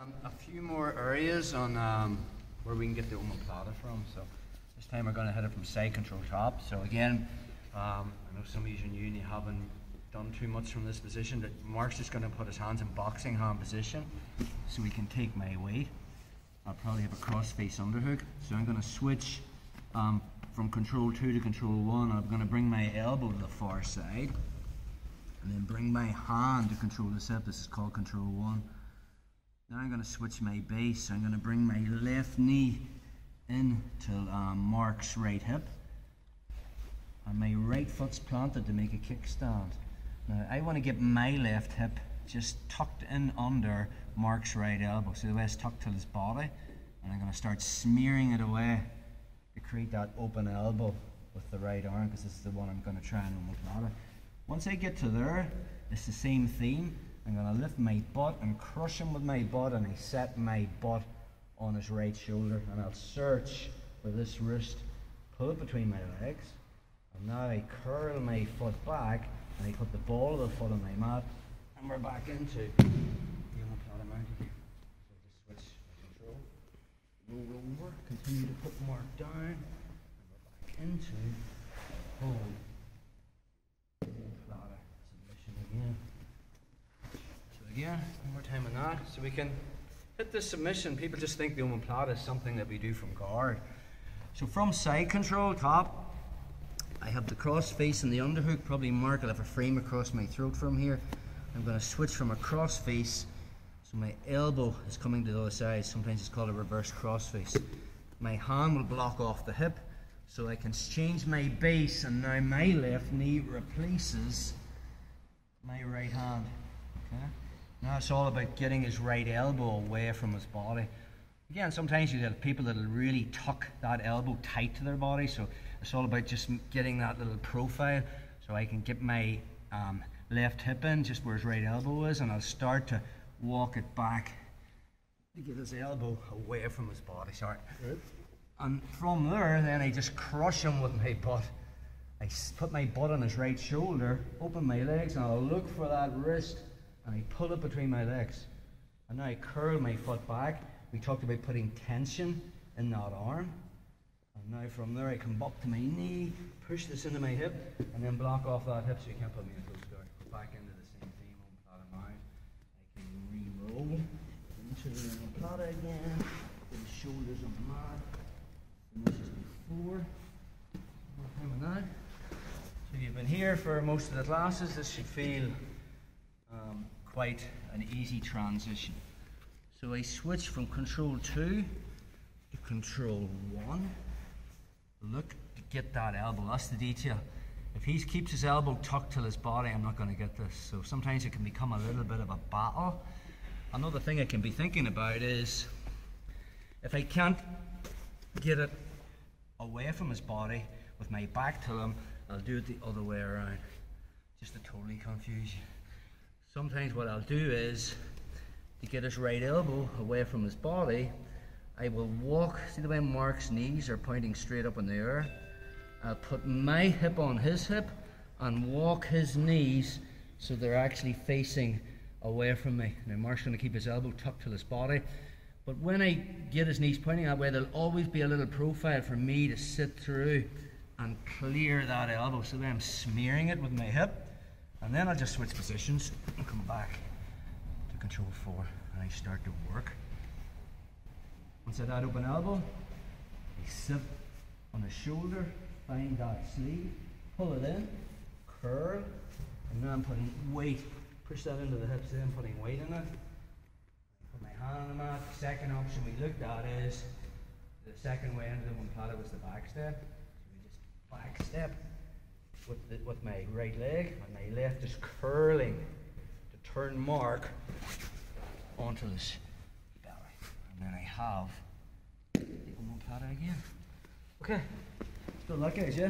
Um, a few more areas on um, where we can get the omoplata from. So this time we're going to hit it from side control top. So again, um, I know some of you and you haven't done too much from this position. But Mark's just going to put his hands in boxing hand position so we can take my weight. I'll probably have a cross face underhook. So I'm going to switch um, from control 2 to control 1. I'm going to bring my elbow to the far side and then bring my hand to control the hip. This is called control 1. Now I'm going to switch my base. I'm going to bring my left knee in um, Mark's right hip. And my right foot's planted to make a kickstand. Now I want to get my left hip just tucked in under Mark's right elbow. So the way it's tucked to his body. And I'm going to start smearing it away to create that open elbow with the right arm because this is the one I'm going to try and omoplata. Once I get to there, it's the same theme. I'm going to lift my butt and crush him with my butt and I set my butt on his right shoulder and I'll search with this wrist, pull it between my legs. And now I curl my foot back and I put the ball of the foot on my mat and we're back into roll over, continue to put Mark down and we're back into hold omoplata submission again. So again, one more time on that. So we can hit this submission. People just think the omoplata is something that we do from guard. So from side control top, I have the cross face and the underhook. Probably Mark will have a frame across my throat from here. I'm going to switch from a cross face. So my elbow is coming to the other side. Sometimes it's called a reverse cross face. My hand will block off the hip. So I can change my base and now my left knee replaces my right hand. Okay? Now it's all about getting his right elbow away from his body. Again, sometimes you have people that'll really tuck that elbow tight to their body, so it's all about just getting that little profile so I can get my um, left hip in just where his right elbow is, and I'll start to walk it back to get his elbow away from his body. Sorry. Right. And from there, then I just crush him with my butt. I put my butt on his right shoulder, open my legs, and I'll look for that wrist and I pull it between my legs. And now I curl my foot back. We talked about putting tension in that arm. And now from there I come up to my knee, push this into my hip, and then block off that hip so you can't put me in close guard. Back into the same theme on plata mount. I can re-roll into the plata again. The shoulders on the mat. And this is before. Time. So you've been here for most of the classes. This should feel quite an easy transition. So I switch from control 2 to control 1. Look to get that elbow, that's the detail. If he keeps his elbow tucked to his body, I'm not going to get this. So sometimes it can become a little bit of a battle. Another thing I can be thinking about is if I can't get it away from his body with my back to him, I'll do it the other way around. Just to totally confuse you. Sometimes what I'll do is, to get his right elbow away from his body, I will walk, see the way Mark's knees are pointing straight up in the air? I'll put my hip on his hip and walk his knees so they're actually facing away from me. Now Mark's going to keep his elbow tucked to his body. But when I get his knees pointing that way, there'll always be a little profile for me to sit through and clear that elbow. So then I'm smearing it with my hip. And then I'll just switch positions and come back to control 4 and I start to work. Once I that open elbow, I sit on the shoulder, find that sleeve, pull it in, curl, and now I'm putting weight, push that into the hips, then putting weight in it. Put my hand on the mat. Second option we looked at is the second way into the one omoplata was the back step. So we just back step with, the, with my right leg, and my left is curling to turn Mark onto this belly. And then I have the omoplata again. Okay, good luck guys, yeah?